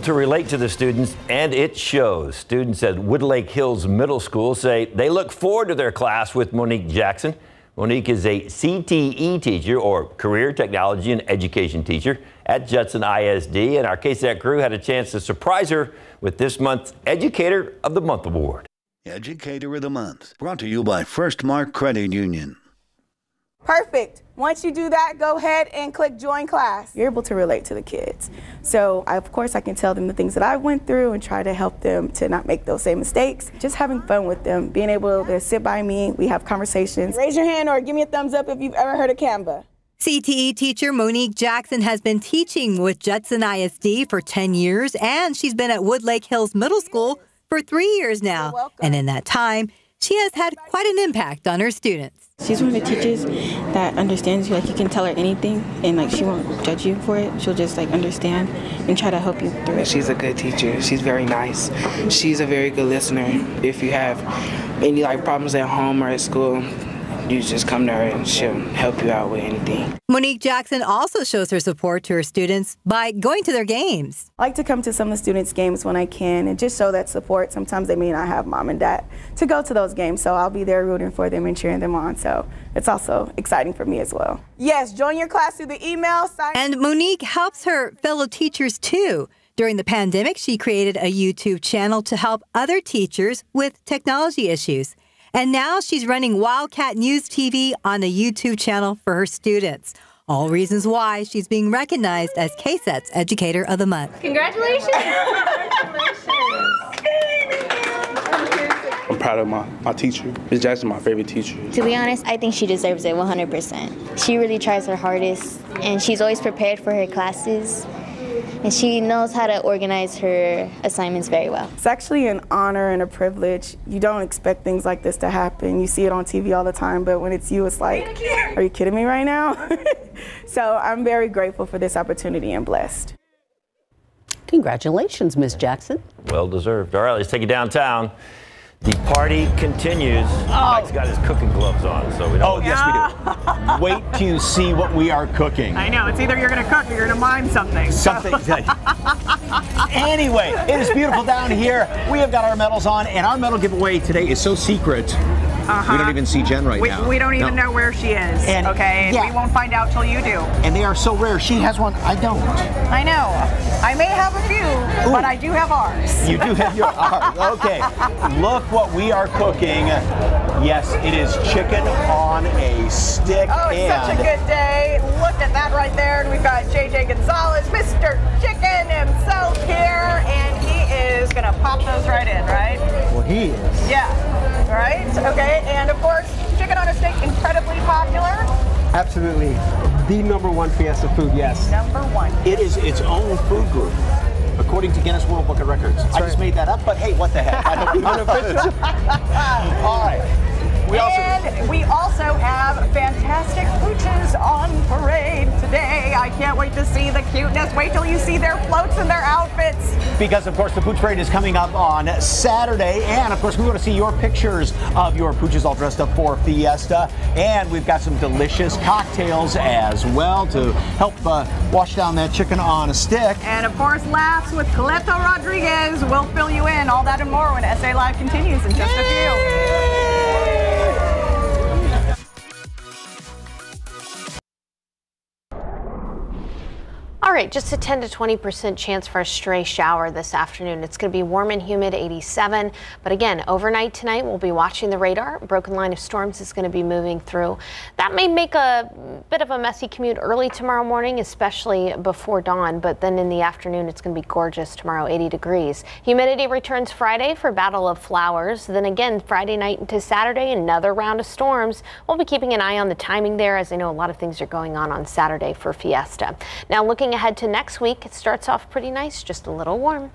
to relate to the students, and it shows. Students at Woodlake Hills Middle School say they look forward to their class with Monique Jackson. Monique is a CTE teacher, or Career Technology and Education teacher, at Judson ISD, and our KSAT crew had a chance to surprise her with this month's Educator of the Month award. Educator of the Month, brought to you by Firstmark Credit Union. Perfect. Once you do that, go ahead and click join class. You're able to relate to the kids. So, I, of course, I can tell them the things that I went through and try to help them to not make those same mistakes. Just having fun with them, being able to sit by me, we have conversations. Raise your hand or give me a thumbs up if you've ever heard of Canva. CTE teacher Monique Jackson has been teaching with Judson ISD for 10 years, and she's been at Woodlake Hills Middle School for three years now. And in that time, she has had quite an impact on her students. She's one of the teachers that understands you. Like you can tell her anything, and like she won't judge you for it. She'll just like understand and try to help you through it. She's a good teacher. She's very nice. She's a very good listener. If you have any like problems at home or at school, you just come to her and she'll help you out with anything. Monique Jackson also shows her support to her students by going to their games. I like to come to some of the students' games when I can and just show that support. Sometimes they may not have mom and dad to go to those games, so I'll be there rooting for them and cheering them on. So it's also exciting for me as well. Yes, join your class through the email. Sign and Monique helps her fellow teachers too. During the pandemic, she created a YouTube channel to help other teachers with technology issues. And now she's running Wildcat News TV on a YouTube channel for her students. All reasons why she's being recognized as KSAT's Educator of the Month. Congratulations! I'm proud of my, my teacher. Ms. Jackson, my favorite teacher. To be honest, I think she deserves it 100%. She really tries her hardest, and she's always prepared for her classes and she knows how to organize her assignments very well. It's actually an honor and a privilege. You don't expect things like this to happen. You see it on TV all the time, but when it's you, it's like, are you kidding me right now? so I'm very grateful for this opportunity and blessed. Congratulations, Ms. Jackson. Well deserved. All right, let's take you downtown. The party continues. Oh. Mike's got his cooking gloves on, so we don't. Oh, yes, we do. Wait till you see what we are cooking. I know. It's either you're going to cook or you're going to mime something. Something. anyway, it is beautiful down here. We have got our medals on, and our medal giveaway today is so secret. Uh-huh. We don't even see Jen right we, now. We don't even no. know where she is. And, okay, yeah. we won't find out till you do. And they are so rare. She has one. I don't. I know. I may have a few, Ooh. but I do have ours. You do have your ours. Okay. Look what we are cooking. Yes, it is chicken on a stick. Oh, it's such a good day. Look at that right there. And we've got JJ Gonzalez, Mr. Chicken himself here, and he is gonna pop those right in, right? Well, he is. Yeah. Right. Okay. And of course, chicken on a stick, incredibly popular. Absolutely. The number one Fiesta food, yes. Number one. It is its own food group according to Guinness World Book of Records. That's I right. just made that up, but hey, what the heck? I don't know. All right. We and we also have fantastic pooches on parade today. I can't wait to see the cuteness. Wait till you see their floats and their outfits. Because, of course, the Pooch Parade is coming up on Saturday. And, of course, we want to see your pictures of your pooches all dressed up for Fiesta. And we've got some delicious cocktails as well to help uh, wash down that chicken on a stick. And, of course, laughs with Cleto Rodriguez will fill you in. All that and more when SA Live continues in just a few. All right, just a 10 to 20% chance for a stray shower this afternoon. It's going to be warm and humid, 87. But again, overnight tonight, we'll be watching the radar. Broken line of storms is going to be moving through. That may make a bit of a messy commute early tomorrow morning, especially before dawn. But then in the afternoon, it's going to be gorgeous tomorrow, 80 degrees. Humidity returns Friday for Battle of Flowers. Then again, Friday night into Saturday, another round of storms. We'll be keeping an eye on the timing there, as I know a lot of things are going on on Saturday for Fiesta. Now, looking ahead to next week, it starts off pretty nice, just a little warm.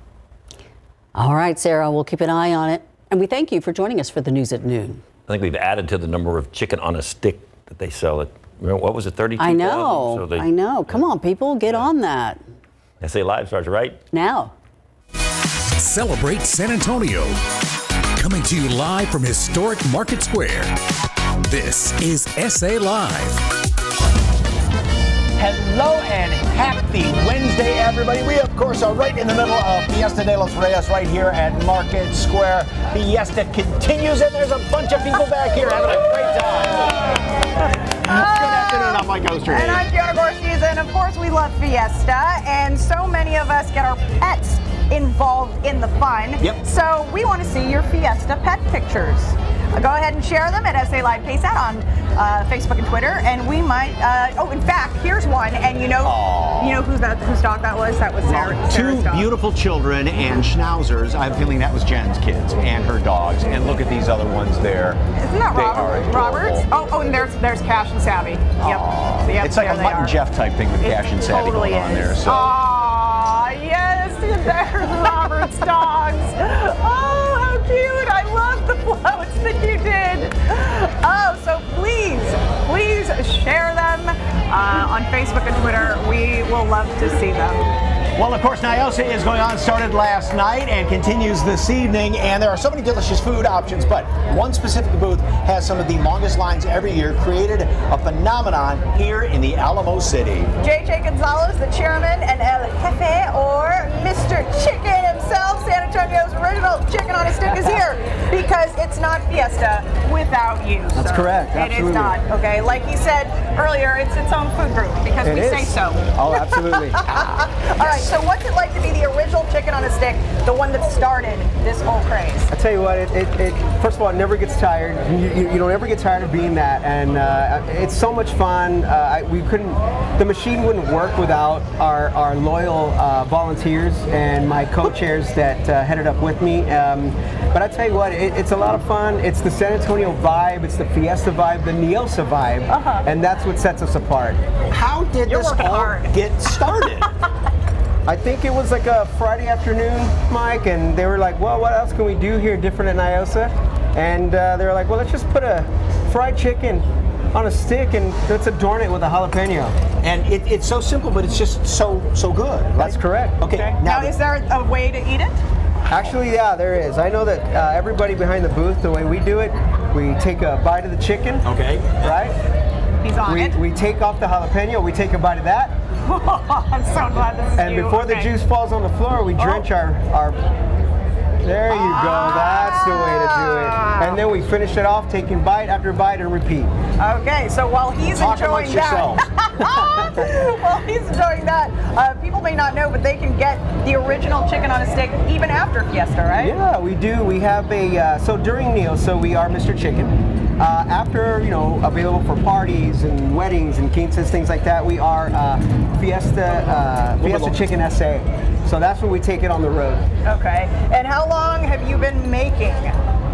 All right, Sarah, we'll keep an eye on it. And we thank you for joining us for the news at noon. I think we've added to the number of chicken on a stick that they sell it. What was it, 32? I know. So they, I know. Come on, people, get yeah. on that. SA Live starts right now. Celebrate San Antonio. Coming to you live from historic Market Square. This is SA Live. Hello and happy Wednesday, everybody. We, of course, are right in the middle of Fiesta de los Reyes right here at Market Square. Fiesta continues, and there's a bunch of people back here having a great time. Good afternoon. I'm Mike Oster. And I'm Fiona Gorostiza, and of course we love Fiesta, and so many of us get our pets involved in the fun. Yep. So we want to see your Fiesta pet pictures. Go ahead and share them at SA Live KSAT on uh, Facebook and Twitter, and we might. Uh, oh, in fact, here's one, and you know, you know who's that? Whose dog that was? That was Sarah. Sarah's Two dog. beautiful children and schnauzers. I have a feeling that was Jen's kids and her dogs. And look at these other ones there. Isn't that They Robert? Roberts? Oh, oh, and there's there's Cash and Savvy. Yep. Yep, it's like a Mutt and. Jeff type thing with It Cash and Savvy totally going on is. there. So. Aw, yes, there's Robert's dogs. Oh, cute! I love the floats that you did. Oh, so please, please share them uh, on Facebook and Twitter. We will love to see them. Well, of course, NIOSA is going on, started last night and continues this evening. And there are so many delicious food options, but one specific booth has some of the longest lines every year, created a phenomenon here in the Alamo City. JJ Gonzalez, the chairman, and El Jefe, or Mr. Chicken himself, San Antonio's original chicken on a stick, is here because it's not Fiesta without you. That's sir. correct, It is not. Okay, like he said earlier, it's its own food group because It we is. say so. Oh, absolutely. Ah. All right. So what's it like to be the original chicken on a stick, the one that started this whole craze? I tell you what, it, it, it first of all, it never gets tired. You, you, you don't ever get tired of being that, and uh, it's so much fun. Uh, I, we couldn't, the machine wouldn't work without our, our loyal uh, volunteers and my co-chairs that uh, headed up with me. Um, but I tell you what, it, it's a lot of fun. It's the San Antonio vibe, it's the Fiesta vibe, the NIOSA vibe, and that's what sets us apart. How did You're this working all hard. get started? I think it was like a Friday afternoon, Mike, and they were like, well, what else can we do here different at NIOSA? And uh, they were like, well, let's just put a fried chicken on a stick and let's adorn it with a jalapeno. and it, it's so simple, but it's just so so good. right? That's correct. Okay. Now, Now, is there a way to eat it? Actually, yeah, there is. I know that uh, everybody behind the booth, the way we do it, we take a bite of the chicken, okay. right? He's on We, it. we take off the jalapeno, we take a bite of that, I'm so glad this is and you. before the juice falls on the floor, we drench oh. our, our. There you go. That's the way to do it. And then we finish it off, taking bite after bite and repeat. Okay, so while he's Talk enjoying amongst that, while he's enjoying that, uh, people may not know, but they can get the original chicken on a stick even after Fiesta, right? Yeah, we do. We have a uh, so during meals, so we are Mr. Chicken. Uh, after you know, available for parties and weddings and quinces, things like that, we are uh, Fiesta uh, Fiesta Chicken SA. So that's when we take it on the road. Okay. And how long have you been making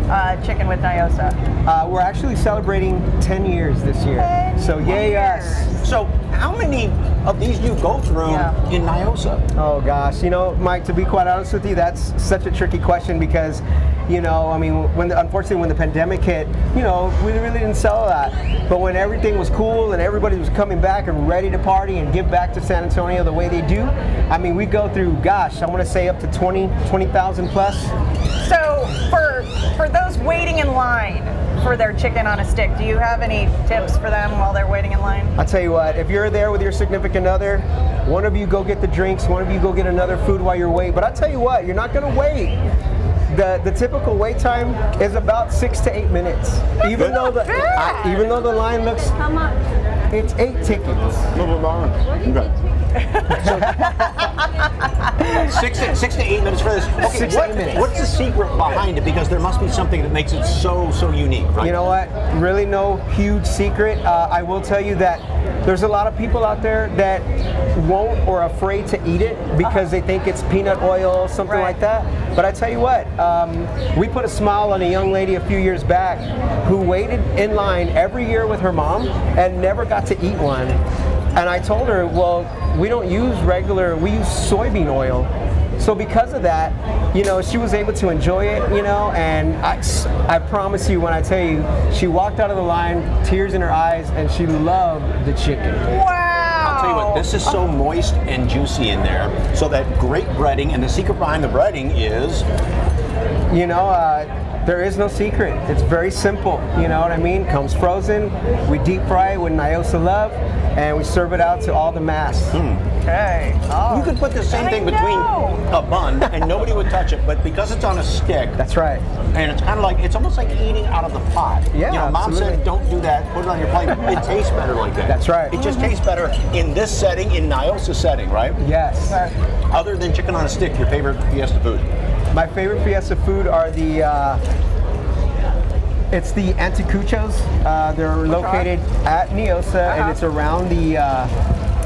uh, chicken with NIOSA? Uh, we're actually celebrating 10 years this year. 10 so yay us. so how many of these do you go through Yeah. in NIOSA? Oh gosh, you know, Mike. To be quite honest with you, that's such a tricky question because, you know, I mean, when the, unfortunately when the pandemic hit, you know, we really didn't sell that. But when everything was cool and everybody was coming back and ready to party and give back to San Antonio the way they do, I mean, we go through, gosh, I want to say up to 20, 20,000 plus. So for for those waiting in line for their chicken on a stick, do you have any tips for them while they're waiting in line? I'll tell you what, if you're there with your significant other, one of you go get the drinks, one of you go get another food while you're waiting. But I'll tell you what, you're not going to wait. The, the typical wait time is about six to eight minutes. Even though the I- even though the line looks, it's eight tickets. six, to, six to eight minutes for this. Okay, Six what- eight minutes. What's the secret behind it? Because there must be something that makes it so so unique, right? You know what? Really, no huge secret. Uh, I will tell you that there's a lot of people out there that won't or afraid to eat it because they think it's peanut oil, something like that. But I tell you what, um, we put a smile on a young lady a few years back who waited in line every year with her mom and never got to eat one. And I told her, well, we don't use regular, we use soybean oil. So because of that, you know, she was able to enjoy it, you know, and I, I promise you when I tell you, she walked out of the line, tears in her eyes, and she loved the chicken. Wow. I'll tell you what, this is so moist and juicy in there. So that great breading, and the secret behind the breading is You know, uh, There is no secret. It's very simple. You know what I mean? Comes frozen. We deep fry it with NIOSA Love, and we serve it out to all the mass. Okay. Oh. You could put the same I thing between a bun and nobody would touch it, but because it's on a stick. That's right. And it's kind of like, it's almost like eating out of the pot. Yeah, You know, mom absolutely. said don't do that, put it on your plate. It tastes better like that. That's right. It just tastes better in this setting, in NIOSA setting, right? Yes. Other than chicken on a stick, your favorite Fiesta food? My favorite Fiesta food are the. Uh, it's the anticuchos. Uh, they're located at NIOSA, and it's around the uh,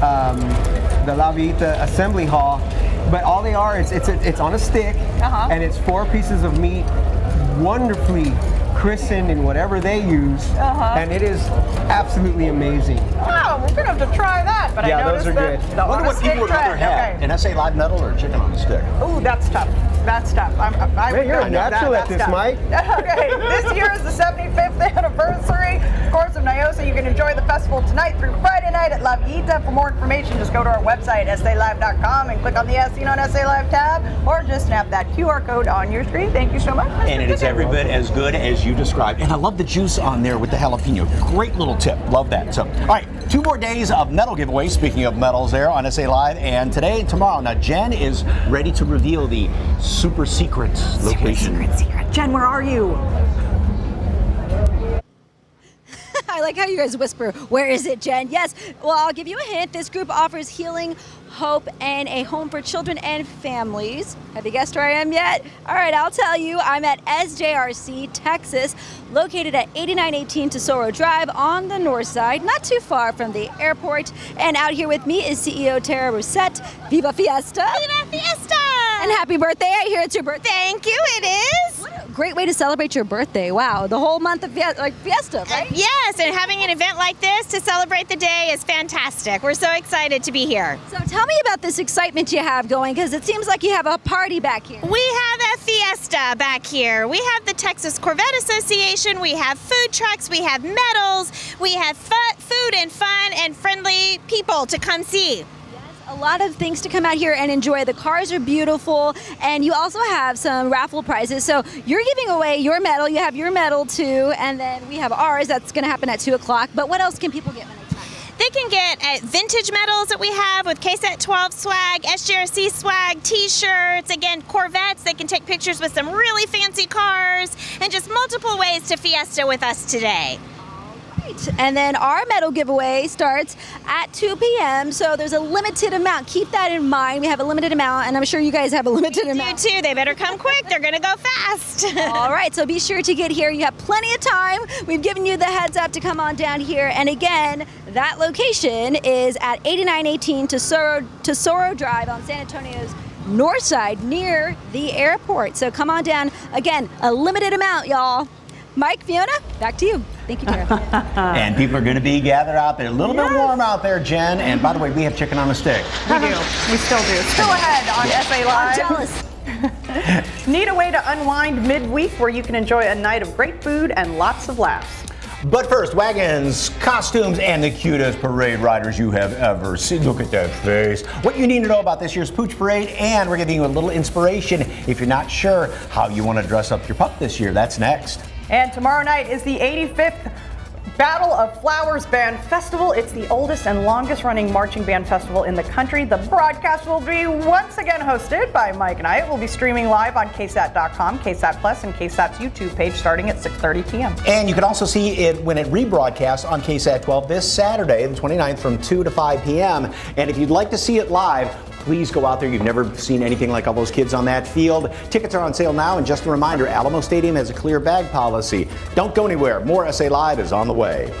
um, the La Villita Assembly Hall. But all they are, it's it's it's on a stick, Uh-huh. and it's four pieces of meat, wonderfully christened in whatever they use, Uh-huh. and it is absolutely amazing. Oh, we're gonna have to try that. But Yeah, I those are the, good. the I wonder what people would rather trend. have, Okay. an SA live metal or chicken on a stick? Ooh, that's tough. That's tough. I'm, I, Man, you're a know that- natural at this, tough. Mike. okay, this year is the 75th anniversary, of course, of NIOSA. You can enjoy the festival tonight through Friday night at La Villita. For more information, just go to our website, SALive.com, and click on the As Seen on SA Live tab, or just snap that QR code on your screen. Thank you so much. Mr. And it is every bit as good as you described. And I love the juice on there with the jalapeno. Great little tip. Love that. So, all right, two more days of medal giveaways. Speaking of medals there on SA Live. And today and tomorrow. Now, Jen is ready to reveal the super secret location. Secret, secret. Jen, where are you? I like how you guys whisper, Where is it, Jen? Yes. Well, I'll give you a hint. This group offers healing, hope, and a home for children and families. Have you guessed where I am yet? All right, I'll tell you. I'm at SJRC, Texas, located at 8918 Tesoro Drive on the north side, not too far from the airport. And out here with me is CEO Tara Rousset. Viva Fiesta! Viva Fiesta! And happy birthday. I hear it's your birthday. Thank you, it is. What a great way to celebrate your birthday. Wow, the whole month of fiesta, like fiesta, right? Uh, yes, and having an event like this to celebrate the day is fantastic. We're so excited to be here. So tell me about this excitement you have going because it seems like you have a party back here. We have a fiesta back here. We have the Texas Corvette Association. We have food trucks. We have medals. We have food and fun and friendly people to come see. Yes, a lot of things to come out here and enjoy. The cars are beautiful, and you also have some raffle prizes. So you're giving away your medal. You have your medal too, and then we have ours. That's going to happen at two o'clock. But what else can people get? When they can get uh, vintage medals that we have with KSAT 12 swag, SJRC swag, t-shirts, again, Corvettes. They can take pictures with some really fancy cars and just multiple ways to fiesta with us today. Right. And then our medal giveaway starts at 2 p.m. So there's a limited amount. Keep that in mind. We have a limited amount, and I'm sure you guys have a limited You amount. too. They better come quick. They're going to go fast. All right, so be sure to get here. You have plenty of time. We've given you the heads up to come on down here. And again, that location is at 8918 Tesoro, Tesoro Drive on San Antonio's north side near the airport. So come on down. Again, a limited amount, y'all. Mike, Fiona, back to you. Thank you, Tara. And people are going to be gathered out there. A little bit warm out there, Jen. And by the way, we have chicken on a stick. We do. We still do. Still ahead on SA Live. jealous. Need a way to unwind midweek where you can enjoy a night of great food and lots of laughs. But first, wagons, costumes, and the cutest parade riders you have ever seen. Look at that face. What you need to know about this year's Pooch Parade, and we're giving you a little inspiration if you're not sure how you want to dress up your pup this year. That's next. And tomorrow night is the 85th Battle of Flowers Band Festival. It's the oldest and longest running marching band festival in the country. The broadcast will be once again hosted by Mike and I. It will be streaming live on KSAT.com, KSAT Plus, and KSAT's YouTube page starting at 6.30 p.m. And you can also see it when it rebroadcasts on KSAT 12 this Saturday, the 29th, from 2 to 5 p.m. And if you'd like to see it live, please go out there. You've never seen anything like all those kids on that field. Tickets are on sale now. And just a reminder Alamo Stadium has a clear bag policy. Don't go anywhere. More SA Live is on the way.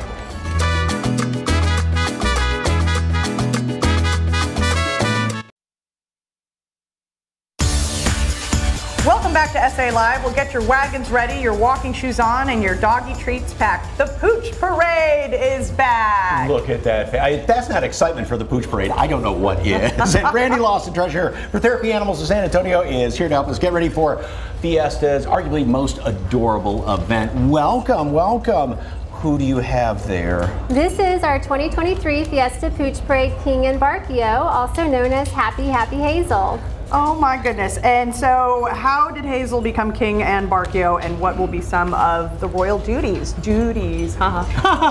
Welcome back to SA Live. We'll get your wagons ready, your walking shoes on, and your doggy treats packed. The Pooch Parade is back. Look at that. I, that's not excitement for the Pooch Parade. I don't know what is. and Randy Lawson, treasurer for Therapy Animals of San Antonio, is here to help us get ready for Fiesta's arguably most adorable event. Welcome, welcome. Who do you have there? This is our 2023 Fiesta Pooch Parade King and Barkio, also known as Happy Happy Hazel. Oh my goodness. And so, how did Hazel become King and Barkio, and what will be some of the royal duties? Duties, haha.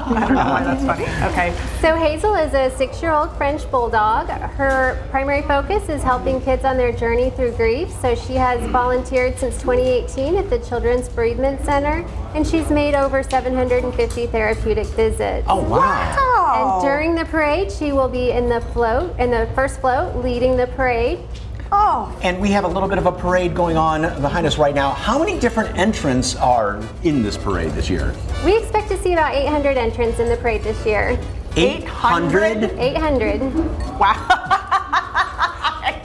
I don't know why that's funny. Okay. So Hazel is a six-year-old French bulldog. Her primary focus is helping kids on their journey through grief. So she has volunteered since 2018 at the Children's Bereavement Center, and she's made over 750 therapeutic visits. Oh wow! And during the parade, she will be in the float, in the first float, leading the parade. Oh. And we have a little bit of a parade going on behind us right now. How many different entrants are in this parade this year? We expect to see about 800 entrants in the parade this year. 800? 800.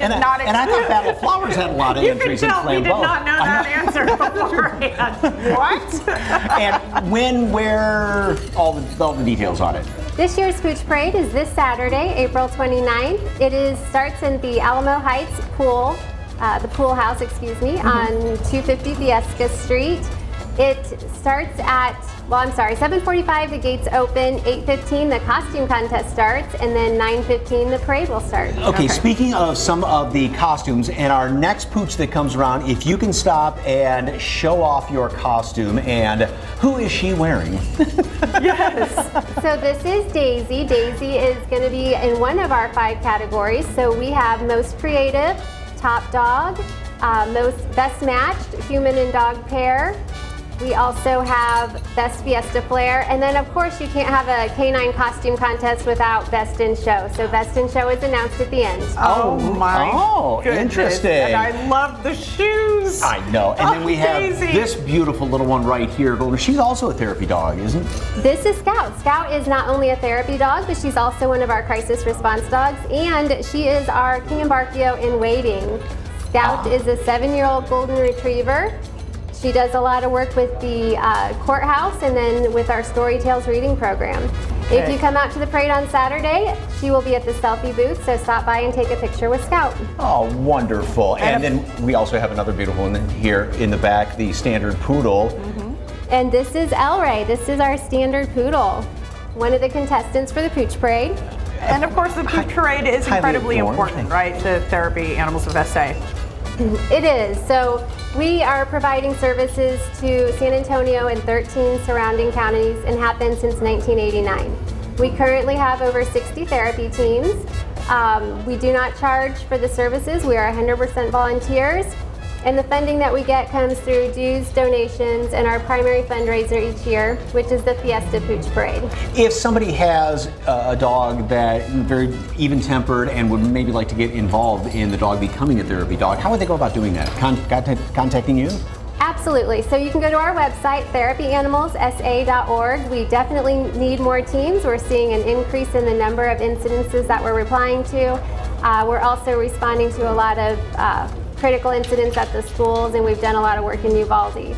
And I, not and I thought Battle Flowers had a lot of You entries can in tell we did not know that answer beforehand. what? and when, where, all the, all the details on it. This year's Pooch Parade is this Saturday, April 29th. It is starts in the Alamo Heights Pool, uh, the pool house, excuse me, on 250 Viesca Street. It starts at, well, I'm sorry, 7:45 the gates open, 8:15 the costume contest starts, and then 9:15 the parade will start. Okay, speaking of some of the costumes, and our next pooch that comes around, if you can stop and show off your costume, and who is she wearing? Yes. so this is Daisy. Daisy is going to be in one of our five categories. So we have most creative, top dog, uh, most best matched, human and dog pair. We also have best fiesta flair, and then of course you can't have a canine costume contest without best in show. So best in show is announced at the end. Oh, oh my Oh, goodness. interesting. And I love the shoes. I know. And then Oh, we have Daisy. this beautiful little one right here. But she's also a therapy dog, isn't? This is Scout. Scout is not only a therapy dog, but she's also one of our crisis response dogs, and she is our King and Barkio in waiting. Scout ah. is a seven-year-old golden retriever. She does a lot of work with the uh, courthouse and then with our Story Tales reading program. If you come out to the parade on Saturday, she will be at the selfie booth, so stop by and take a picture with Scout. Oh, wonderful. And then we also have another beautiful one here in the back, the standard poodle. And this is El Rey. This is our standard poodle, one of the contestants for the Pooch Parade. And of course, the Pooch Parade is incredibly important, right, to therapy animals of SA. It is. So we are providing services to San Antonio and 13 surrounding counties and have been since 1989. We currently have over 60 therapy teams. Um, we do not charge for the services. We are 100% volunteers. And the funding that we get comes through dues, donations, and our primary fundraiser each year, which is the Fiesta Pooch Parade. If somebody has a dog that very even-tempered and would maybe like to get involved in the dog becoming a therapy dog, how would they go about doing that? Con- contacting you? Absolutely. So you can go to our website, therapyanimalsa.org. We definitely need more teams. We're seeing an increase in the number of incidences that we're replying to. Uh, we're also responding to a lot of uh, critical incidents at the schools, and we've done a lot of work in Uvalde.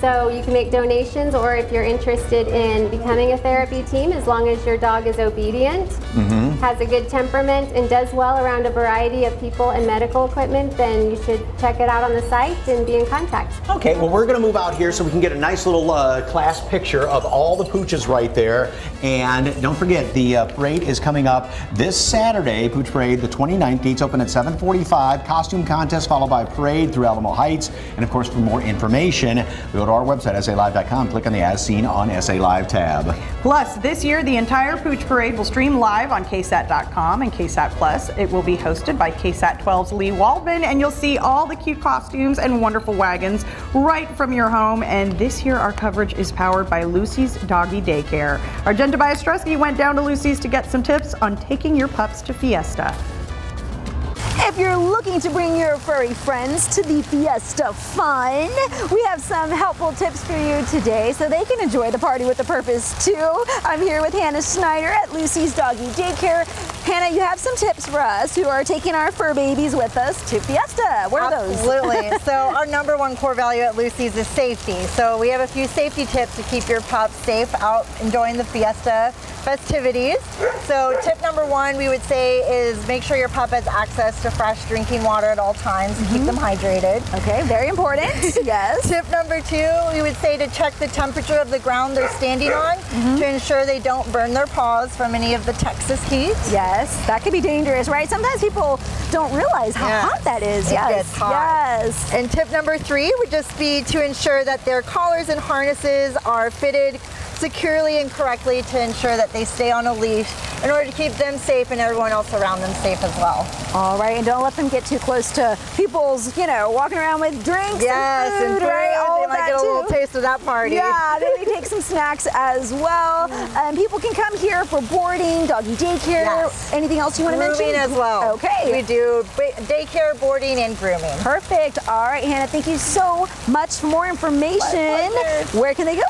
So you can make donations, or if you're interested in becoming a therapy team, as long as your dog is obedient, Mm-hmm. has a good temperament, and does well around a variety of people and medical equipment, then you should check it out on the site and be in contact. Okay, well, we're going to move out here so we can get a nice little uh, class picture of all the pooches right there. And don't forget, the uh, parade is coming up this Saturday, Pooch Parade, the 29th. Gates open at 745. Costume contest followed by parade through Alamo Heights. And of course, for more information, we go to our website, salive.com. Click on the As Seen on SA Live tab. Plus, this year, the entire Pooch Parade will stream live on KSAT.com and KSAT Plus. It will be hosted by KSAT 12's Leigh Waldman, and you'll see all the cute costumes and wonderful wagons right from your home. And this year, our coverage is powered by Lucy's Doggy Daycare. Our Jen Tobias went down to Lucy's to get some tips on taking your pups to Fiesta. If you're looking to bring your furry friends to the Fiesta fun, we have some helpful tips for you today so they can enjoy the party with a purpose too. I'm here with Hannah Schneider at Lucy's Doggy Daycare. Hannah, you have some tips for us who are taking our fur babies with us to Fiesta. What are those? Absolutely. so our number one core value at Lucy's is safety. So we have a few safety tips to keep your pups safe out enjoying the Fiesta festivities. So tip number one we would say is make sure your pup has access to fresh drinking water at all times to keep mm-hmm. them hydrated. Okay, very important. yes. Tip number two we would say to check the temperature of the ground they're standing on mm-hmm. to ensure they don't burn their paws from any of the Texas heat. Yes. That could be dangerous, right? Sometimes people don't realize how Yes. hot that is. It yes. Yes. And tip number three would just be to ensure that their collars and harnesses are fitted securely and correctly to ensure that they stay on a leash in order to keep them safe and everyone else around them safe as well. All right, and don't let them get too close to people's, you know, walking around with drinks Yes, and food, and food, right? All They might that get a little too. taste of that party. Yeah, they may take some snacks as well. Um, people can come here for boarding, doggy daycare. Yes. Anything else you want to mention? Grooming as well. Okay. We do daycare, boarding, and grooming. Perfect. All right, Hannah, thank you so much for more information. Where can they go?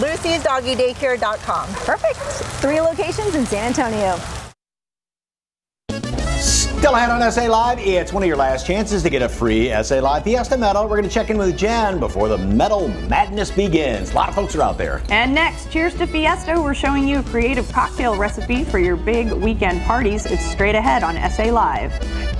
Lucy'sDoggyDaycare.com. Perfect. Three locations in San Antonio. Still ahead on SA Live, it's one of your last chances to get a free SA Live Fiesta medal. We're going to check in with Jen before the medal madness begins. A lot of folks are out there. And next, cheers to Fiesta. We're showing you a creative cocktail recipe for your big weekend parties. It's straight ahead on SA Live.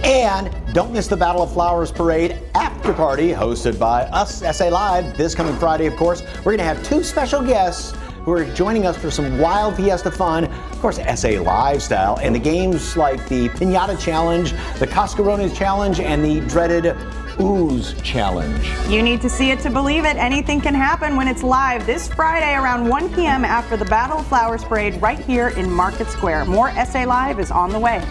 And don't miss the Battle of Flowers Parade after party hosted by us, SA Live, this coming Friday, of course. We're going to have two special guests who are joining us for some wild Fiesta fun, course, SA Live style, and the games like the Pinata Challenge, the Cascarones Challenge, and the dreaded Ooze Challenge. You need to see it to believe it. Anything can happen when it's live this Friday around 1 p.m. after the Battle of Flowers Parade right here in Market Square. More SA Live is on the way.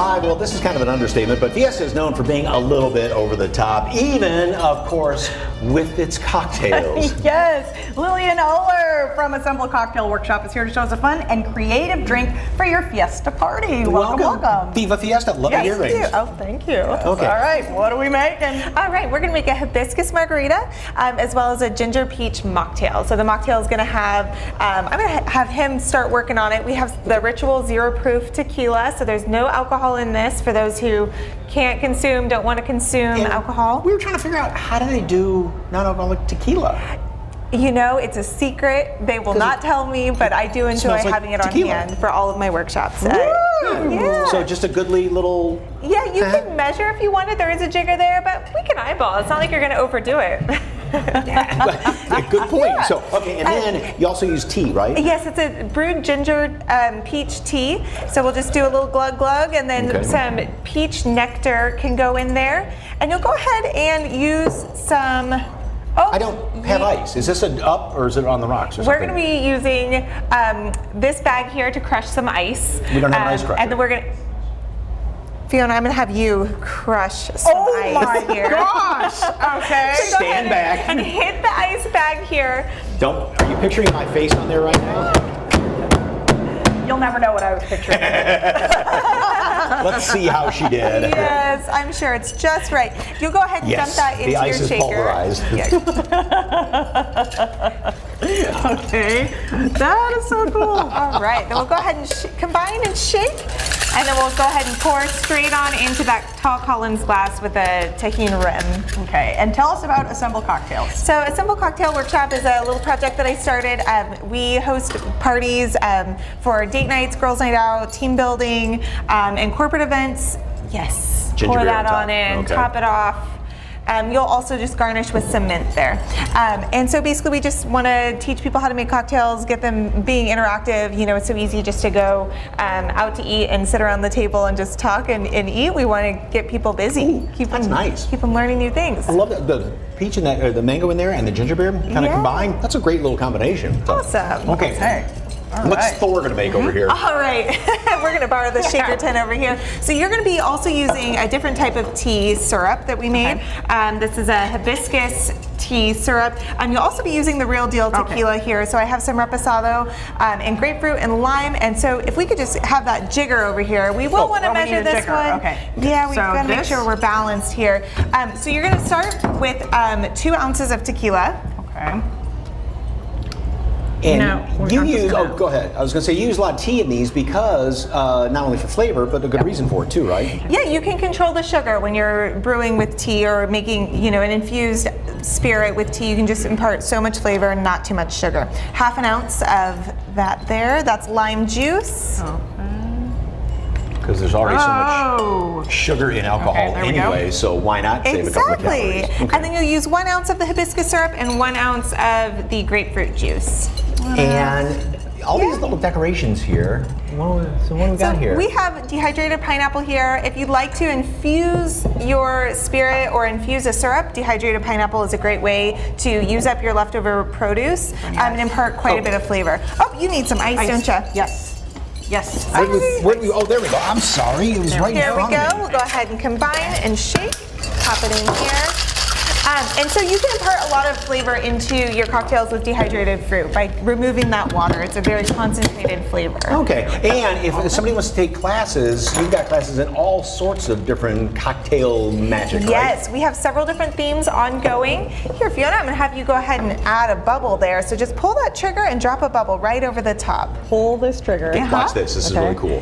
Live. Well, this is kind of an understatement, but Fiesta is known for being a little bit over the top, even, of course, with its cocktails. yes, Lillian Oler from Assemble Cocktail Workshop is here to show us a fun and creative drink for your Fiesta party. Welcome, welcome. Viva Fiesta. Love Yes, your thank earrings. you. Oh, thank you. Okay. All right, what are we making? All right, we're gonna make a hibiscus margarita um, as well as a ginger peach mocktail. So the mocktail is gonna have, um, I'm gonna ha- have him start working on it. We have the Ritual Zero Proof Tequila, so there's no alcohol in this for those who can't consume, don't want to consume alcohol. We were trying to figure out how do they do non-alcoholic tequila? You know, it's a secret. They will not tell me, but I do enjoy like having it on tequila. hand for all of my workshops. Uh, yeah. So just a goodly little. Yeah, you can measure if you wanted. There is a jigger there, but we can eyeball. It's not like you're going to overdo it. Good point. So okay, and then you also use tea, right? Yes, it's a brewed ginger um, peach tea. So we'll just do a little glug glug, and then Okay. some peach nectar can go in there. And you'll go ahead and use some. Oh, I don't have ice. Is this a up or is it on the rocks or We're going to be using um, this bag here to crush some ice. We don't have an Um, ice crusher. And then we're going to. Fiona, I'm going to have you crush some Oh ice my here. gosh, okay. So go Stand ahead back. And hit the ice bag here. Don't. Are you picturing my face on there right now? You'll never know what I was picturing. Let's see how she did. Yes, I'm sure it's just right. You'll go ahead and Yes, dump that into the into ice your is shaker. pulverized. okay, that is so cool. All right, then we'll go ahead and sh- combine and shake, and then we'll go ahead and pour straight on into that tall Collins glass with a Tajín rim. Okay, and tell us about Assemble Cocktails. So, Assemble Cocktail Workshop is a little project that I started. Um, we host parties um, for date nights, girls' night out, team building, um, and corporate events. Yes, Ginger pour that on on, in, Okay. top it off. Um, you'll also just garnish with some mint there. Um, and so basically, we just want to teach people how to make cocktails, get them being interactive. You know, it's so easy just to go um, out to eat and sit around the table and just talk and, and eat. We want to get people busy. keep that's them, nice. Keep them learning new things. I love that the peach and that, the mango in there and the ginger beer kind of Yeah. combined. That's a great little combination. So- Awesome. Okay. What's Thor gonna make over here? All right, we're gonna borrow the shaker tin over here. So you're gonna be also using a different type of tea syrup that we made. Um, this is a hibiscus tea syrup. And you'll also be using the real deal tequila here. So I have some reposado um, and grapefruit and lime. And so if we could just have that jigger over here, we will Oh, want to oh, we measure need this jigger. one. Okay. Yeah, we So gotta make sure we're balanced here. Um, so you're gonna start with um, two ounces of tequila. Okay. And No, you use, oh, go ahead. I was going to say, you use a lot of tea in these because uh, not only for flavor, but a good reason for it too, right? Yeah, you can control the sugar when you're brewing with tea or making, you know, an infused spirit with tea. You can just impart so much flavor and not too much sugar. Half an ounce of that there. That's lime juice. Okay. Because there's already so Oh. much sugar in alcohol Okay, there we go. anyway. So why not save a couple of Exactly. calories? And then you'll use one ounce of the hibiscus syrup and one ounce of the grapefruit juice. And all these little decorations here. What, so what do we got here? We have dehydrated pineapple here. If you'd like to infuse your spirit or infuse a syrup, dehydrated pineapple is a great way to use up your leftover produce um, and impart quite a bit of flavor. Oh, you need some ice, Ice. don't you? Yes. Yes. Where do we- where do we- oh, there we go. I'm sorry. It was right Here in we go. We'll go ahead and combine and shake. Pop it in here. Um, and so you can impart a lot of flavor into your cocktails with dehydrated fruit by removing that water. It's a very concentrated flavor. Okay, and if somebody wants to take classes, you've got classes in all sorts of different cocktail magic, right? Yes, we have several different themes ongoing. Here, Fiona, I'm gonna have you go ahead and add a bubble there. So just pull that trigger and drop a bubble right over the top. Pull this trigger. Watch this. This is really cool.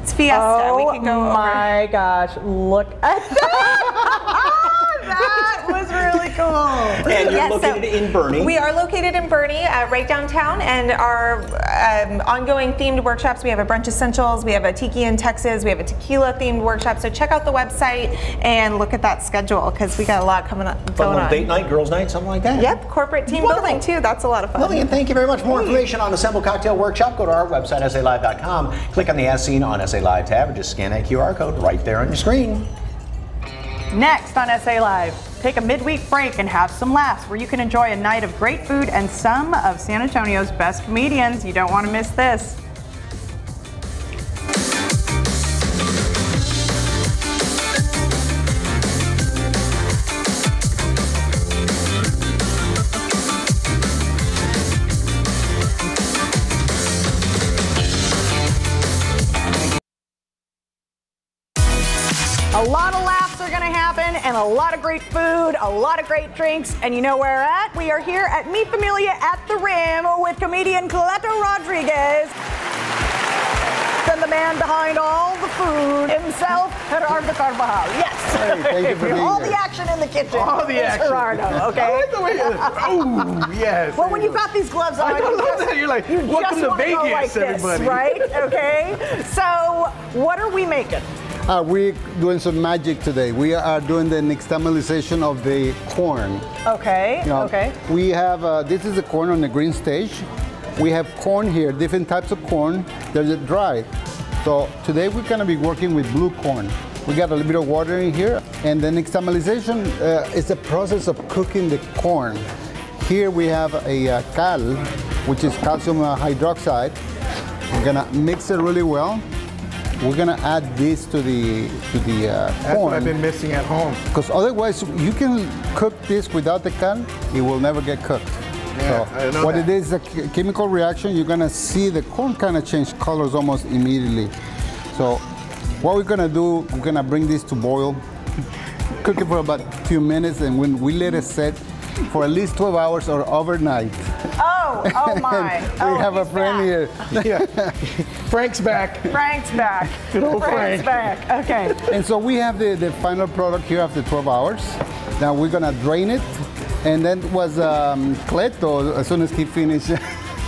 It's Fiesta. we Oh can go over. my gosh, look at that was really cool. And you're Yes, so located in Boerne. We are located in Boerne, uh, right downtown, and our um, ongoing themed workshops. We have a brunch essentials, we have a tiki in Texas, we have a tequila themed workshop. So check out the website and look at that schedule because we got a lot coming up Fun going little on. date night, girls' night, something like that. Yep, corporate team building too. That's a lot of fun. Lillian, thank you very much. More information on Assemble Cocktail Workshop, go to our website, salive.com. Click on the As Seen on SA Live tab, or just scan that QR code right there on your screen. Next on SA Live, take a midweek break and have some laughs where you can enjoy a night of great food and some of San Antonio's best comedians. You don't want to miss this. A lot of great food, a lot of great drinks. And you know where we're at? We are here at Meet Familia at the Rim with comedian Cleto Rodriguez. And the man behind all the food himself, Gerardo Carvajal. Yes. Hey, thank you for being All here. the action in the kitchen. All the is action. Gerardo, okay? I like the way you- oh, yes. Well, when you've got these gloves on, I you love just, that. You're like, you "Welcome just to wanna go Vegas, like this, everybody." right? Okay. So, what are we making? Uh, we're doing some magic today. We are doing the nixtamalization of the corn. Okay. You know, okay. We have, uh, this is the corn on the green stage. We have corn here, different types of corn. There's a dry. So today we're gonna be working with blue corn. We got a little bit of water in here. And the nixtamalization uh, is the process of cooking the corn. Here we have a uh, cal, which is calcium uh, hydroxide. We're gonna mix it really well. We're gonna add this to the to the uh, That's corn. what I've been missing at home. Because otherwise, you can cook this without the can, it will never get cooked. Yeah, so I know what that. it is, a chemical reaction, you're gonna see the corn kind of change colors almost immediately. So what we're gonna do, we're gonna bring this to boil, cook it for about a few minutes, and when we let it set for at least 12 hours or overnight. Oh, oh my. we oh, have a he's friend here. Yeah. Frank's back. Frank's back. Good old Frank's Frank. back. Okay. And so we have the, the final product here after 12 hours. Now we're gonna drain it. And then it was um, Cleto, as soon as he finished.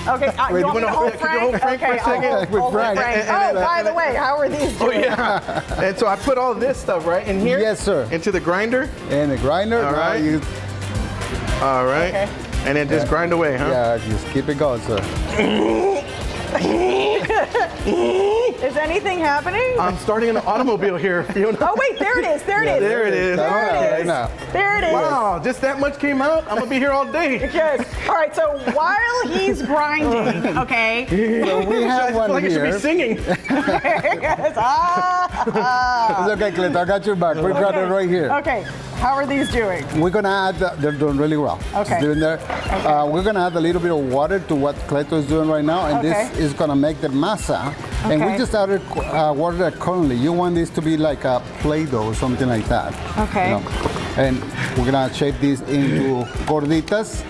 Okay, uh, Wait, you want me to wanna- hold Frank? hold Frank for a okay, I'll second? hold, hold Frank. Frank. And- and- oh, and- by the way, how are these Oh yeah. and so I put all this stuff right in here. Yes, sir. Into the grinder. And the grinder. All now right. All right. Okay. And then just Yeah. grind away, huh? Yeah, just keep it going, sir. Is anything happening? I'm starting an automobile here, Fiona. Oh wait, there it is. There it is. There it is. There All it right. is. There it is. Wow, just that much came out. I'm gonna be here all day. Good. All right. So while he's grinding, okay. So we have I feel one like I should be singing. Yes. Ah, ah. It's okay, Cleto, I got your back. We got it right here. Okay. How are these doing? We're gonna add, the, they're doing really well. Okay. It's doing there. Uh, we're gonna add a little bit of water to what Cleto is doing right now, and this Okay. is gonna make the masa. And we just added uh, water that currently. You want this to be like a Play-Doh or something like that. Okay. And we're gonna shape this into gorditas,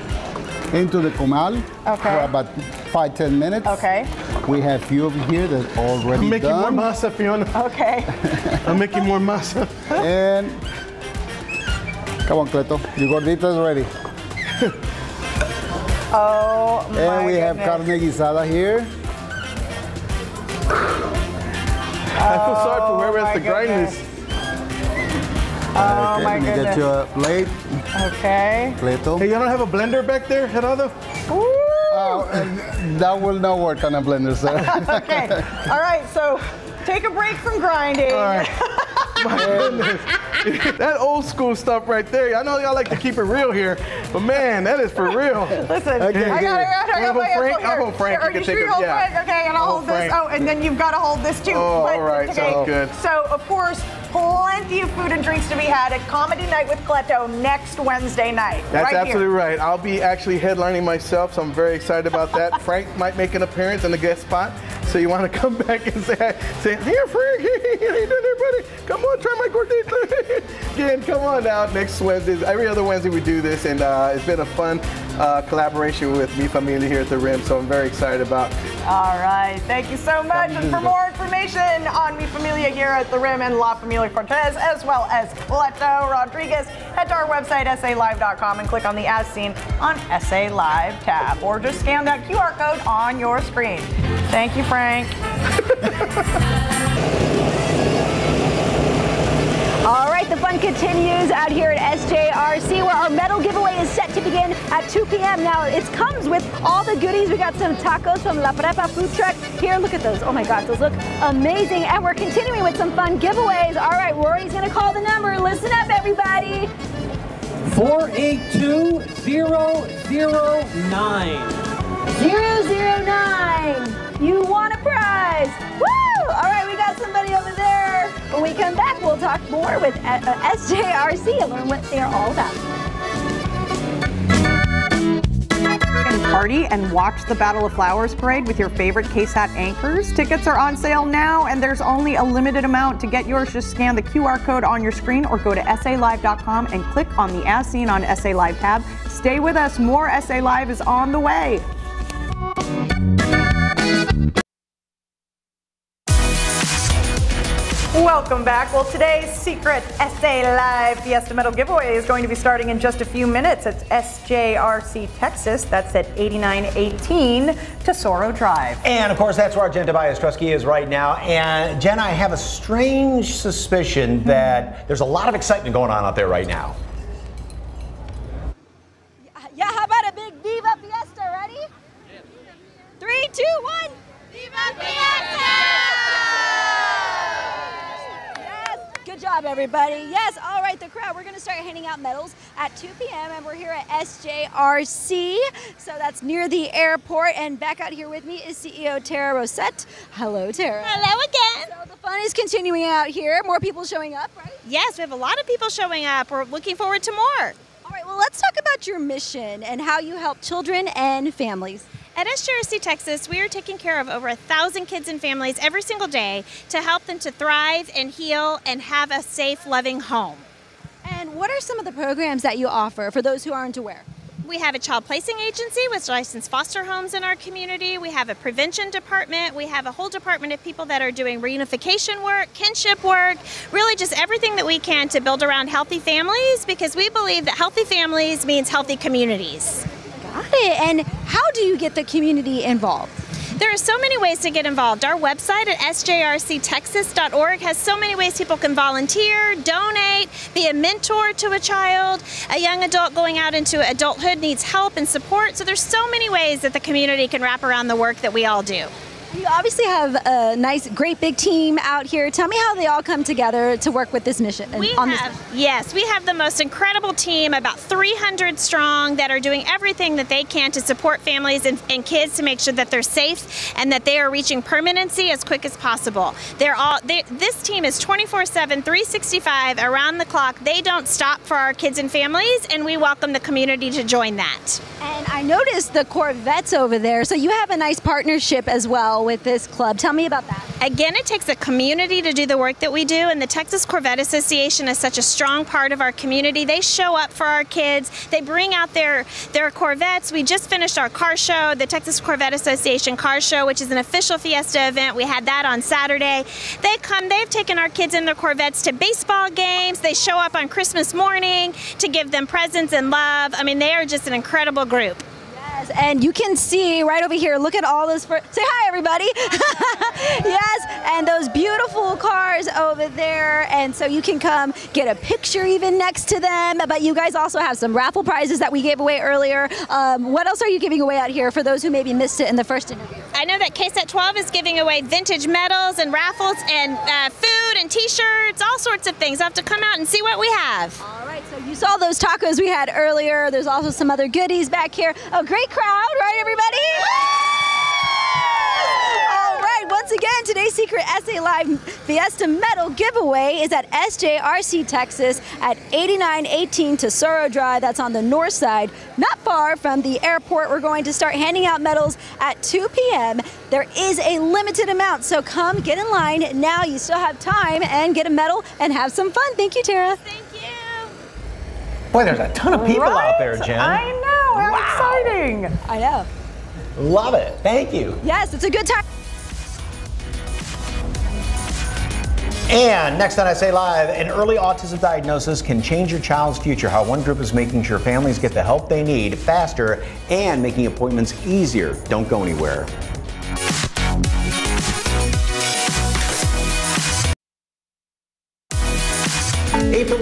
into the comal Okay. for about five, ten minutes. Okay. We have few over here that already I'm making done. more masa, Fiona. Okay. I'm making more masa. And come on, Cleto, your gorditas ready. Oh my And we have carne guisada here. I feel sorry for oh whoever Oh, has to grind goodness. this. Oh okay, my goodness. get you a plate. Okay. Plato. Hey, you don't have a blender back there, Gerardo? Oh, and that will not work on a blender, sir. okay. All right. So take a break from grinding. All right. My goodness. that old school stuff right there. I know y'all like to keep it real here, but man, that is for real. Listen, I got, I got, I got Frank? I'll hold Frank. Are You sure you hold Yeah. Frank? Okay, and I'll I'll hold hold this. Oh, and then you've got to hold this too. Oh, But- all right, Okay. sounds good. So, of course, plenty of food and drinks to be had at Comedy Night with Cleto next Wednesday night. That's right absolutely here. right. I'll be actually headlining myself, so I'm very excited about that. Frank might make an appearance in the guest spot, so you want to come back and say, say here, Frank, how you doing there, buddy? Come on, try my gordita. Again, come on out next Wednesday. Every other Wednesday we do this, and uh, it's been a fun uh, collaboration with Mi Familia here at the Rim, so I'm very excited about. All right. Thank you so much. And for more information on Mi Familia here at the Rim and La Familia Cortez, as well as Cleto Rodriguez, head to our website, salive.com, and click on the As Seen on SA Live tab, or just scan that QR code on your screen. Thank you, Frank. All right, the fun continues out here at SJRC where our medal giveaway is set to begin at 2 p.m. Now, it comes with all the goodies. We got some tacos from La Prepa food truck. Here, look at those. Oh my gosh, those look amazing. And we're continuing with some fun giveaways. All right, Rory's going to call the number. Listen up, everybody. 482009. 009. You won a prize. Woo! All right, we got somebody over there. When we come back, we'll talk more with uh, uh, SJRC and learn what they're all about. party and watch the Battle of Flowers parade with your favorite KSAT anchors. Tickets are on sale now, and there's only a limited amount. To get yours, just scan the QR code on your screen or go to salive.com and click on the As Seen on SA Live tab. Stay with us. More SA Live is on the way. Welcome back. Well, today's secret SA Live Fiesta Medal giveaway is going to be starting in just a few minutes. It's SJRC Texas. That's at 8918 Tesoro Drive. And of course, that's where our Jen Tobias Trusky is right now. And Jen, I have a strange suspicion hmm. that there's a lot of excitement going on out there right now. Yeah, how about a big Viva Fiesta? Ready? Three, two, one. Viva Fiesta! Yes, good job, everybody. Yes, all right, the crowd. We're going to start handing out medals at 2 p.m. and we're here at SJRC. So that's near the airport. And back out here with me is CEO Tara Roussett. Hello, Tara. Hello again. So the fun is continuing out here. More people showing up, right? Yes, we have a lot of people showing up. We're looking forward to more. All right, well, let's talk about your mission and how you help children and families. At SJRC Texas, we are taking care of over a thousand kids and families every single day to help them to thrive and heal and have a safe, loving home. And what are some of the programs that you offer for those who aren't aware? We have a child placing agency with licensed foster homes in our community. We have a prevention department. We have a whole department of people that are doing reunification work, kinship work, really just everything that we can to build around healthy families because we believe that healthy families means healthy communities. It. And how do you get the community involved? There are so many ways to get involved. Our website at sjrctexas.org has so many ways people can volunteer, donate, be a mentor to a child. A young adult going out into adulthood needs help and support. So there's so many ways that the community can wrap around the work that we all do. You obviously have a nice, great big team out here. Tell me how they all come together to work with this mission. We on this have, yes, we have the most incredible team, about 300 strong, that are doing everything that they can to support families and, and kids to make sure that they're safe and that they are reaching permanency as quick as possible. They're all they, this team is 24/7, 365 around the clock. They don't stop for our kids and families, and we welcome the community to join that. And I noticed the Corvettes over there, so you have a nice partnership as well with this club. Tell me about that. Again, it takes a community to do the work that we do, and the Texas Corvette Association is such a strong part of our community. They show up for our kids. They bring out their their Corvettes. We just finished our car show, the Texas Corvette Association Car Show, which is an official Fiesta event. We had that on Saturday. They come. They've taken our kids in their Corvettes to baseball games. They show up on Christmas morning to give them presents and love. I mean, they are just an incredible group. Yes, and you can see right over here. Look at all those. Say hi, everybody. yes, and those beautiful cars over there. And so you can come get a picture even next to them. But you guys also have some raffle prizes that we gave away earlier. Um, what else are you giving away out here for those who maybe missed it in the first interview? I know that KSAT 12 is giving away vintage medals and raffles and uh, food and T-shirts, all sorts of things. I'll have to come out and see what we have. All right, so you saw those tacos we had earlier. There's also some other goodies back here. A great crowd, right, everybody? All right, once again, today's Secret SA Live Fiesta Medal giveaway is at SJRC Texas at 8918 Tesoro Drive. That's on the north side, not far from the airport. We're going to start handing out medals at 2 p.m. There is a limited amount, so come get in line now. You still have time and get a medal and have some fun. Thank you, Tara. Thank you. Boy, there's a ton of people out there, Jen. I know. How Wow. exciting. I know. Love it. Thank you. Yes, it's a good time. And next on SA Live, an early autism diagnosis can change your child's future. How one group is making sure families get the help they need faster and making appointments easier. Don't go anywhere.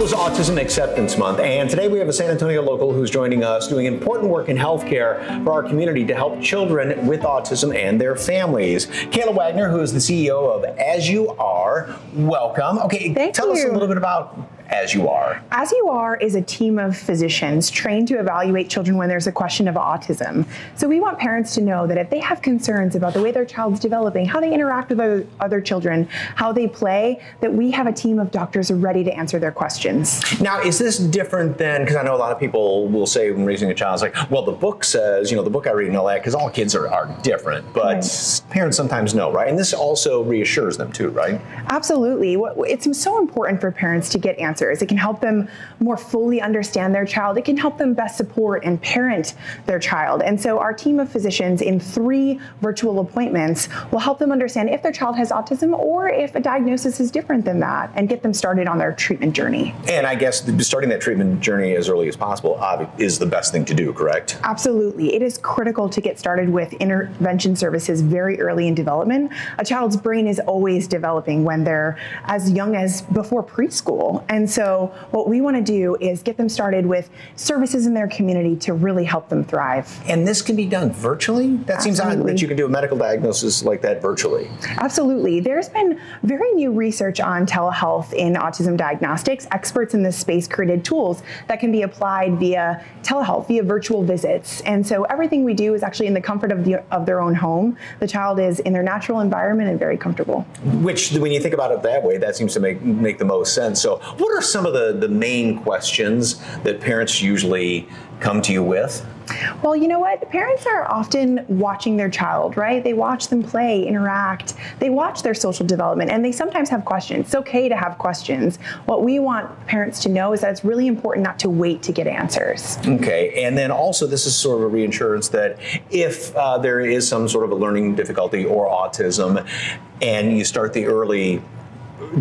Is Autism Acceptance Month, and today we have a San Antonio local who's joining us doing important work in healthcare for our community to help children with autism and their families. Kayla Wagner, who is the CEO of As You Are, welcome. Okay, Thank tell us a little bit about As You Are. As You Are is a team of physicians trained to evaluate children when there's a question of autism. So we want parents to know that if they have concerns about the way their child's developing, how they interact with other, other children, how they play, that we have a team of doctors ready to answer their questions. Now, is this different than, because I know a lot of people will say when raising a child, it's like, well, the book says, you know, the book I read and all that, because all kids are, are different, but parents sometimes know, right? And this also reassures them too, right? Absolutely. It's so important for parents to get answers. It can help them more fully understand their child. It can help them best support and parent their child. And so our team of physicians in three virtual appointments will help them understand if their child has autism or if a diagnosis is different than that and get them started on their treatment journey. And I guess starting that treatment journey as early as possible is the best thing to do, correct? Absolutely. It is critical to get started with intervention services very early in development. A child's brain is always developing when they're as young as before preschool. And so, what we want to do is get them started with services in their community to really help them thrive. And this can be done virtually? That seems odd Absolutely. that you can do a medical diagnosis like that virtually. Absolutely. There's been very new research on telehealth in autism diagnostics. Experts in this space created tools that can be applied via telehealth, via virtual visits. And so everything we do is actually in the comfort of, the, of their own home. The child is in their natural environment and very comfortable. Which, when you think about it that way, that seems to make make the most sense. So, what are some of the, the main questions that parents usually come to you with? Well, you know what? Parents are often watching their child, right? They watch them play, interact, they watch their social development, and they sometimes have questions. It's okay to have questions. What we want parents to know is that it's really important not to wait to get answers. Okay, and then also this is sort of a reinsurance that if uh, there is some sort of a learning difficulty or autism, and you start the early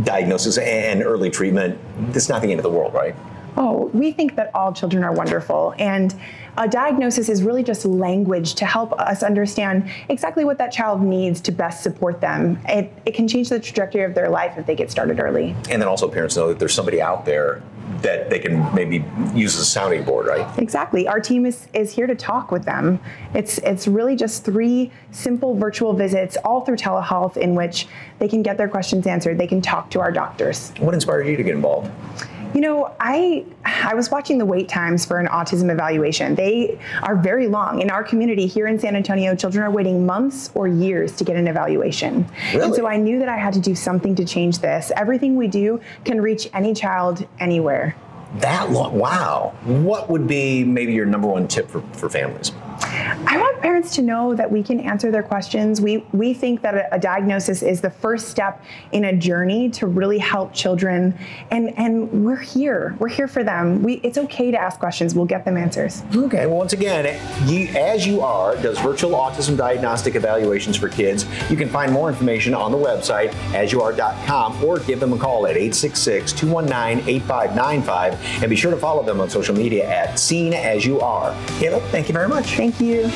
diagnosis and early treatment, it's not the end of the world, right? Oh, we think that all children are wonderful. And a diagnosis is really just language to help us understand exactly what that child needs to best support them. It, it can change the trajectory of their life if they get started early. And then also parents know that there's somebody out there that they can maybe use as a sounding board, right? Exactly. Our team is, is here to talk with them. It's it's really just three simple virtual visits all through telehealth in which they can get their questions answered. They can talk to our doctors. What inspired you to get involved? You know, I I was watching the wait times for an autism evaluation. They are very long. In our community here in San Antonio, children are waiting months or years to get an evaluation. And Really? so I knew that I had to do something to change this. Everything we do can reach any child anywhere. That long? Wow. What would be maybe your number one tip for, for families? I want parents to know that we can answer their questions. We we think that a, a diagnosis is the first step in a journey to really help children, and and we're here. We're here for them. We it's okay to ask questions. We'll get them answers. Okay, well, once again, you, As You Are does virtual autism diagnostic evaluations for kids. You can find more information on the website, asyouare.com, or give them a call at 866 219 8595. And be sure to follow them on social media at Seen As You Are. Caleb, thank you very much. Thank you. You.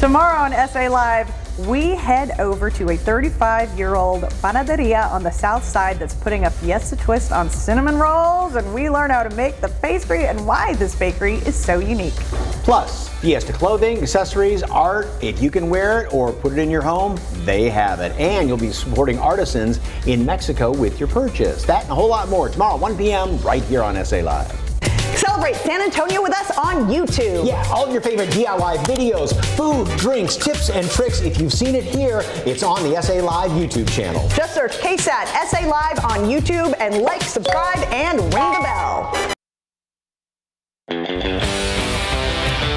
Tomorrow on SA Live, we head over to a 35 year old panaderia on the south side that's putting a fiesta twist on cinnamon rolls, and we learn how to make the pastry and why this bakery is so unique. Plus, Fiesta clothing, accessories, art. If you can wear it or put it in your home, they have it. And you'll be supporting artisans in Mexico with your purchase. That and a whole lot more tomorrow, 1 p.m., right here on SA Live. Celebrate San Antonio with us on YouTube. Yeah, all of your favorite DIY videos, food, drinks, tips, and tricks. If you've seen it here, it's on the SA Live YouTube channel. Just search KSAT SA Live on YouTube and like, subscribe, and ring the bell.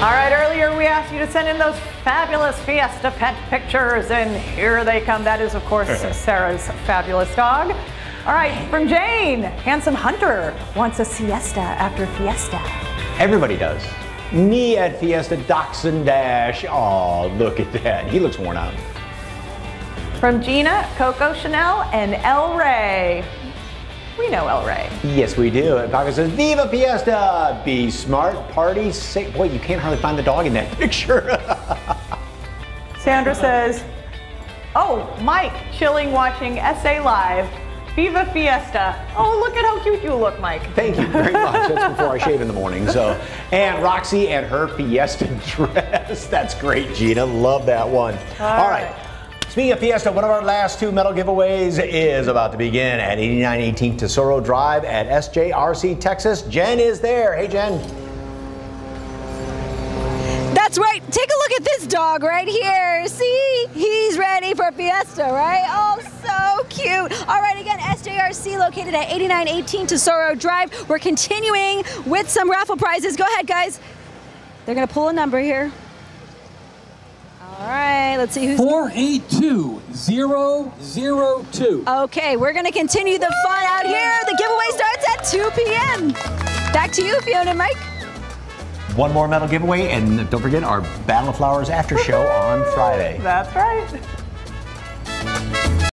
All right, earlier we asked you to send in those fabulous Fiesta pet pictures, and here they come. That is, of course, Sarah's fabulous dog. All right, from Jane, handsome Hunter wants a siesta after Fiesta. Everybody does. Me at Fiesta Dachshund Dash. Oh, look at that. He looks worn out. From Gina, Coco Chanel, and El Rey. We know El Rey. Yes, we do. And Paco says, Viva Fiesta! Be smart, party, safe. Boy, you can't hardly find the dog in that picture. Sandra says, Oh, Mike, chilling watching SA Live. Viva Fiesta. Oh, look at how cute you look, Mike. Thank you very much. That's before I shave in the morning. So, and Roxy and her Fiesta dress. That's great, Gina. Love that one. All right. Speaking of Fiesta, one of our last two medal giveaways is about to begin at 8918 Tesoro Drive at SJRC, Texas. Jen is there. Hey, Jen. That's right. Take a look at this dog right here. See? He's ready for Fiesta, right? Oh, so cute. All right, again, SJRC located at 8918 Tesoro Drive. We're continuing with some raffle prizes. Go ahead, guys. They're going to pull a number here. All right, let's see who's 482-002. Okay, we're going to continue the fun out here. The giveaway starts at 2 p.m. Back to you, Fiona and Mike. One more medal giveaway, and don't forget our Battle of Flowers after show on Friday. That's right.